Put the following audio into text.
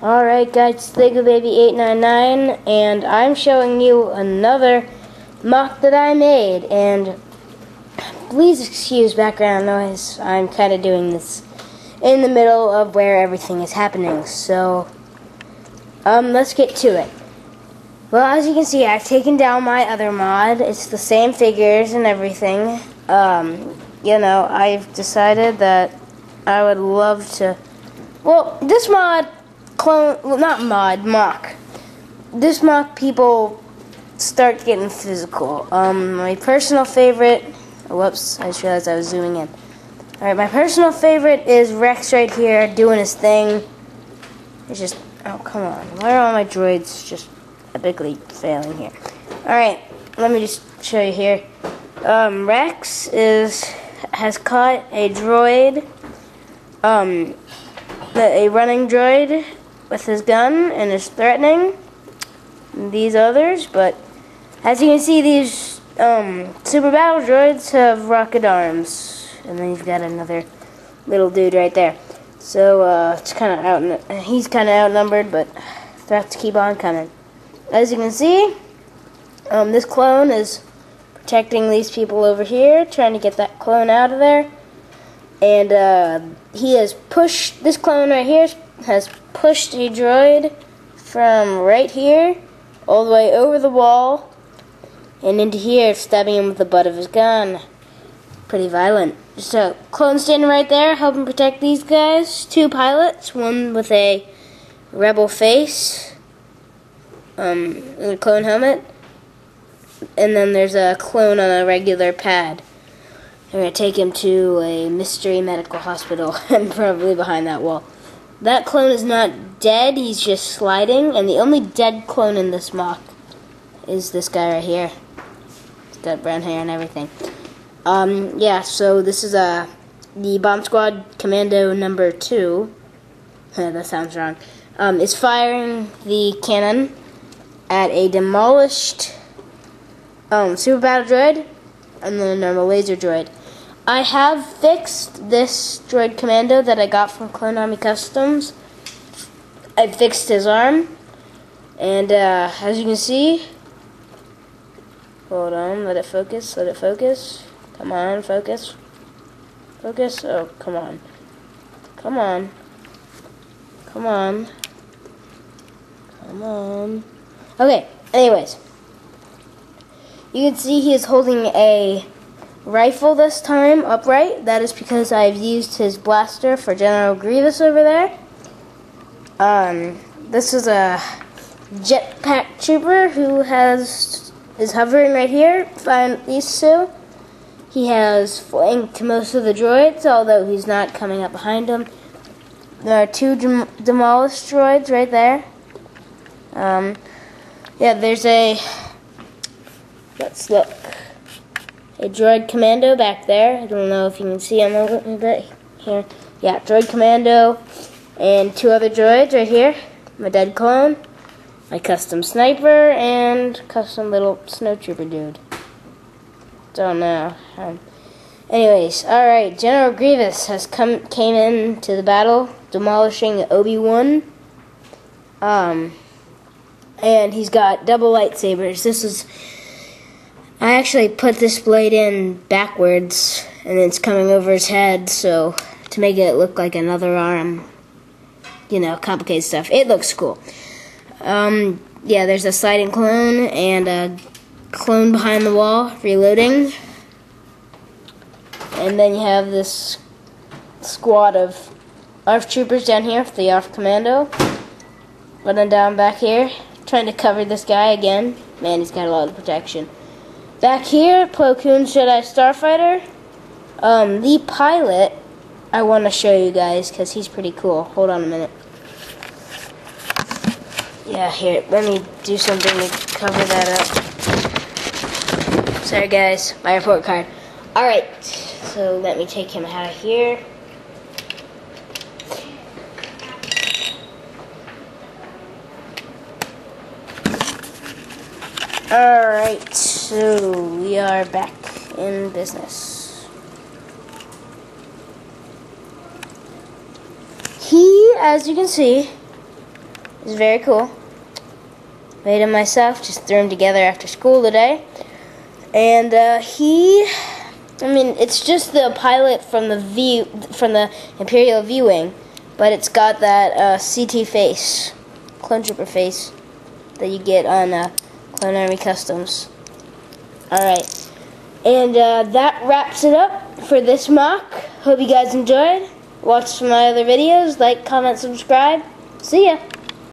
Alright guys, it's Lego Baby 899 and I'm showing you another MOC that I made and please excuse background noise. I'm kind of doing this in the middle of where everything is happening. So um let's get to it. Well, as you can see, I've taken down my other mod. It's the same figures and everything. Um, you know, I've decided that I would love to well, this mod clone, well, not mod, MOC. This MOC people start getting physical. Um, my personal favorite. Whoops, I just realized I was zooming in. All right, my personal favorite is Rex right here doing his thing. It's just, oh come on, why are all my droids just epically failing here? All right, let me just show you here. Um, Rex is has caught a droid. Um, a running droid with his gun and is threatening these others, but as you can see, these um, super battle droids have rocket arms, and then you've got another little dude right there. So uh, it's kind of out. He's kind of outnumbered, but threats keep on coming. As you can see, um, this clone is protecting these people over here, trying to get that clone out of there. And uh, he has pushed this clone right here has pushed a droid from right here all the way over the wall and into here, stabbing him with the butt of his gun. Pretty violent. So, clone standing right there, helping protect these guys. Two pilots, one with a rebel face, um, and a clone helmet, and then there's a clone on a regular pad. They're to take him to a mystery medical hospital and probably behind that wall. That clone is not dead, he's just sliding, and the only dead clone in this MOC is this guy right here. He's got brown hair and everything. Um, yeah, so this is uh, the Bomb Squad Commando number two. that sounds wrong. Um, is firing the cannon at a demolished um, super battle droid and then a normal laser droid. I have fixed this droid commando that I got from Clone Army Customs. I fixed his arm. And uh, as you can see, hold on, let it focus, let it focus. Come on, focus. Focus, oh, come on. Come on. Come on. Come on. Okay, anyways. You can see he is holding a rifle this time upright. That is because I've used his blaster for General Grievous over there. Um, this is a jetpack trooper who has is hovering right here. Find two. He has flanked most of the droids, although he's not coming up behind them. There are two dem demolished droids right there. Um, yeah, there's a. Let's look a droid commando back there. I don't know if you can see him a little bit here. Yeah, droid commando and two other droids right here. My dead clone, my custom sniper, and custom little snowtrooper dude. Don't know. Um, anyways, all right. General Grievous has come came in to the battle, demolishing Obi Wan. Um, and he's got double lightsabers. This is I actually put this blade in backwards and it's coming over his head so to make it look like another arm you know complicated stuff. It looks cool. Um, yeah there's a sliding clone and a clone behind the wall reloading. And then you have this squad of ARF troopers down here the ARF commando. Running down back here trying to cover this guy again. Man he's got a lot of protection Back here, Plo Koon Jedi Starfighter. Um, the pilot, I want to show you guys because he's pretty cool. Hold on a minute. Yeah, here, let me do something to cover that up. Sorry, guys, my report card. Alright, so let me take him out of here. Alright, so we are back in business. He, as you can see, is very cool. Made him myself, just threw him together after school today. And uh, he, I mean, it's just the pilot from the view from the Imperial viewing, but it's got that uh, CT face, clone trooper face, that you get on uh, Clone Army Customs. All right, and uh, that wraps it up for this MOC. Hope you guys enjoyed. Watch my other videos. Like, comment, subscribe. See ya.